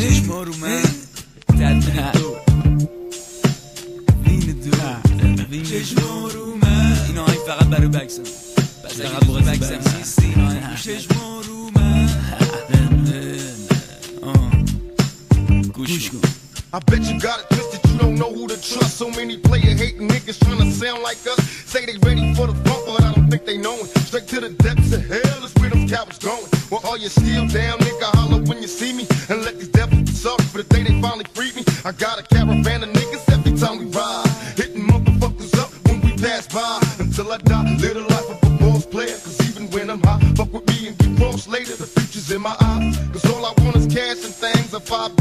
چشما رو من تدوین دو وین دو چشما رو من این آهنگ فقط برای بکسم فقط موقع بکسم نیستی این آهنگ چشما رو من گوش کن I bet you got it twisted, you don't know who to trust. So many player hating niggas trying to sound like us. Say they ready for the bump, but I don't think they know it. Straight to the depths of hell is where them cowards going. Well, all you still down, nigga, holler when you see me. And let these devils sorry for the day they finally freed me. I got a caravan of niggas every time we ride. Hitting motherfuckers up when we pass by. Until I die, live the life of a boss player. Cause even when I'm high, fuck with me and get cross later. The future's in my eyes. Cause all I want is cash and things. A five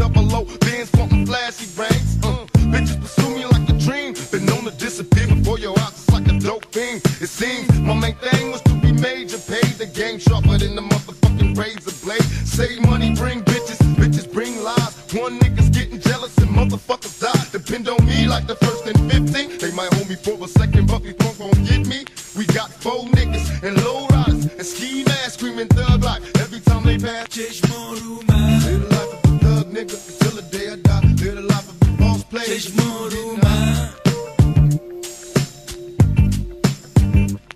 Bring bitches, bitches bring lies. One nigga's getting jealous and motherfuckers die. Depend on me like the first and 15. They might hold me for a second, but before gon' get me, we got four niggas and low riders and ski masks screaming thug life every time they pass. Live the life of a thug nigga until the day I die. Live the life of a boss player.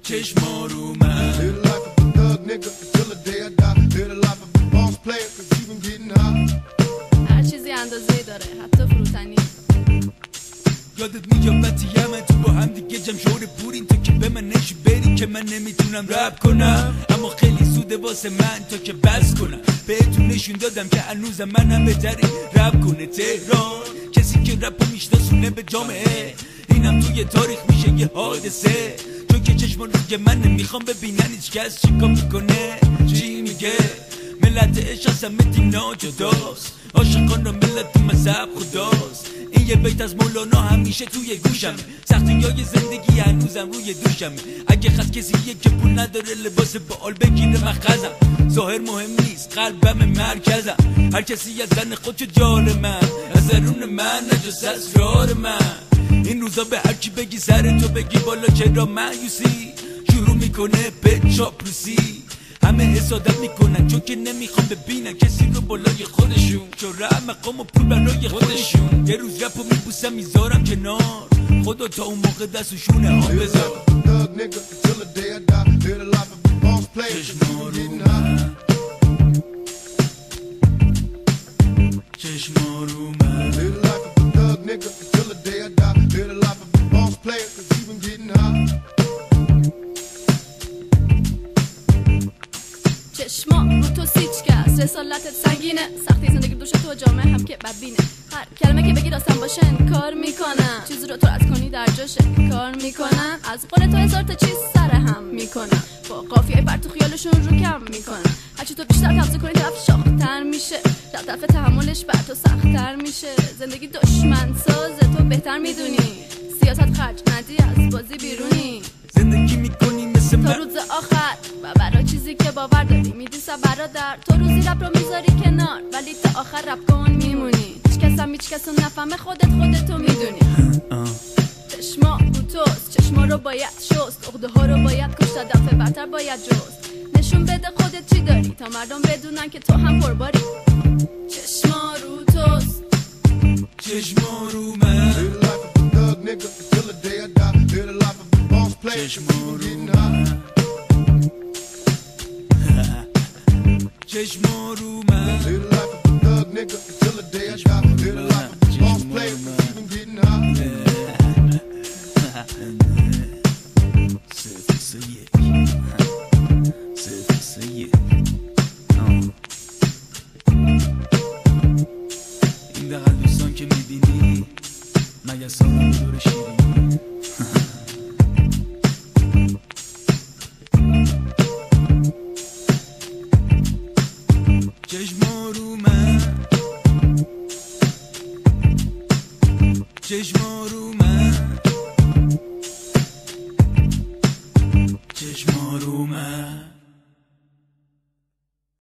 Çeşmoruma میاد یمن تو با هم دیگه جمع شور پورین تو که به من نشی بری که من نمی‌تونم رپ کنم اما خیلی سوده واسه من تا که بس کنم بهتون نشون دادم که هنوزم منم بهتری رپ کنه تهران کسی که رپ میشناسونه به جامعه اینم توی تاریخ میشه یه حادثه چون که چشم روی من نمی‌خوام ببینن هیچ کس چیکار می‌کنه چی میگه ملت عشق از همه دینا جداست عاشقان را ملت مذهب خداست یه بیت از مولانا همیشه توی گوشم. سختی های زندگی هنوزم روی دوشم. اگه خط کسی که پول نداره لباس بال بگیره و خزم. ظاهر مهم نیست قلبم مرکزم. هر کسی از زن خودشو جار من از درون من نجاست اسرار من. این روزا به هر کی بگی سر تو بگی بالا چرا مایوسی؟ شروع می‌کنه به چاپلوسی. همه حسادت می‌کنن چون که نمی‌خوام ببینن. کسی رو بالای خودشون چون رحم قوم و پول برای خودشون. یه روز رپو میبوسم می‌ذارم کنار. خدا تا اون موقع دستشون ها بذار Chishmoru چشما رو تو سیچ کس رسالتت سنگینه. سختی زندگی دوش تو جامعه هم که بدبینه. هر کلمه که بگی راستن باشه کار می‌کنن چیزی رو تو از کنی در جاشه کار می‌کنن از قول تو هزار تا چیز سر هم می‌کنن با قافیه بر تو خیالشون رو کم می‌کنن هرچی تو بیشتر تبزه کنی طرف شاختر میشه. دفعه تحملش بر تو سختتر میشه. زندگی دشمن سازه تو بهتر می‌دونی. سیاست خرج ندی از بازی بیرونی. زندگی می‌کنی مثل تا روز آخر و برای چیزی که باور داری برادر تو روزی رپ رو می‌ذاری کنار ولی تا آخر رپ کن میمونی. هیچ کس هم هیچ کس رو نفهمه خودت خودتو می‌دونی. چشما رو توست چشما رو باید شست. اغده ها رو باید کشت دفعه برتر باید جست. نشون بده خودت چی داری تا مردم بدونن که تو هم پرباری. چشما رو توست. چشما رو من. Live the life of a thug nigga until the day I die. Live the life of a boss player, صفر سه یک صفر سه یک آه. این دقل دوستان که میبینی مگه سالم دور شیرین آروم چشم آرومه